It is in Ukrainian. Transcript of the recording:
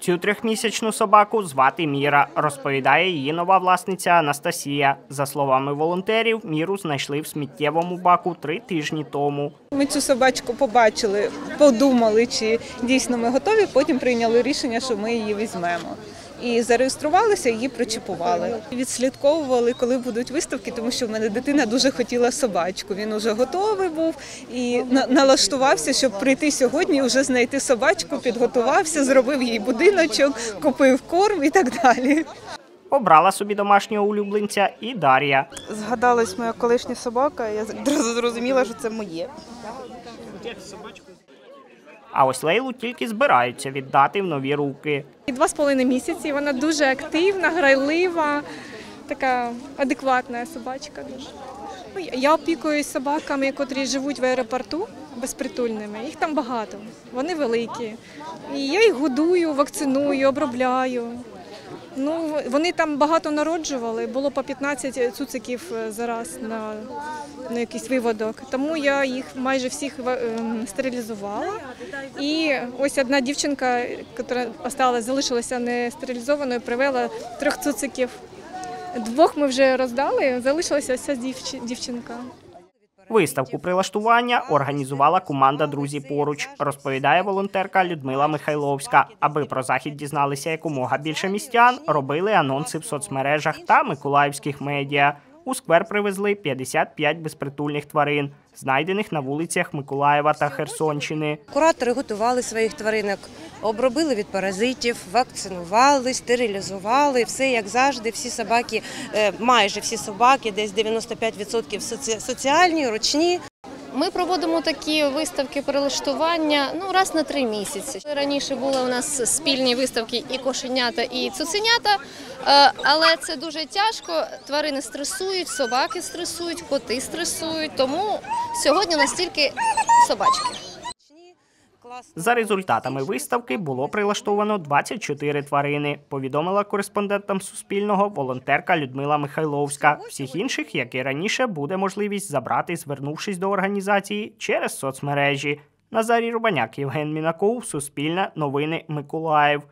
Цю трьохмісячну собаку звати Міра, розповідає її нова власниця Анастасія. За словами волонтерів, міру знайшли в сміттєвому баку три тижні тому. Ми цю собачку побачили, подумали, чи дійсно ми готові. Потім прийняли рішення, що ми її візьмемо. І зареєструвалися, її прочіпували. Відслідковували, коли будуть виставки, тому що в мене дитина дуже хотіла собачку. Він уже готовий був і налаштувався, щоб прийти сьогодні, вже знайти собачку, підготувався, зробив їй будиночок, купив корм і так далі. Обрала собі домашнього улюбленця і Дар'я. Згадалась моя колишня собака, я одразу зрозуміла, що це моє. А ось Лейлу тільки збираються віддати в нові руки. Два з половиною місяці. Вона дуже активна, грайлива, така адекватна собачка. Дуже. Ну, я- Я опікуюсь собаками, котрі живуть в аеропорту безпритульними. Їх там багато. Вони великі. І я їх годую, вакциную, обробляю. Ну, вони там багато народжували, було по 15 цуциків е, зараз на, на якийсь виводок. Тому я їх майже всіх ем, стерилізувала. І ось одна дівчинка, яка осталась, залишилася не стерилізованою, привела трьох цуциків. Двох ми вже роздали, залишилася ця дівчинка. Виставку прилаштування організувала команда Друзі поруч, розповідає волонтерка Людмила Михайловська. Аби про захід дізналися якомога більше містян, робили анонси в соцмережах та миколаївських медіа. У сквер привезли 55 безпритульних тварин, знайдених на вулицях Миколаєва та Херсонщини. Куратори готували своїх тваринок, обробили від паразитів, вакцинували, стерилізували. Все як завжди. Всі собаки, е, майже всі собаки, десь 95% соці- соціальні, ручні. Ми проводимо такі виставки прилаштування ну раз на три місяці. Раніше були у нас спільні виставки і кошенята, і цуценята, е, але це дуже тяжко. Тварини стресують, собаки стресують, коти стресують. Тому сьогодні настільки собачки. За результатами виставки було прилаштовано 24 тварини. Повідомила кореспондентам Суспільного волонтерка Людмила Михайловська. Всіх інших, як і раніше, буде можливість забрати, звернувшись до організації через соцмережі. Назарій Рубаняк, Євген Мінаков, Суспільне, Новини Миколаїв.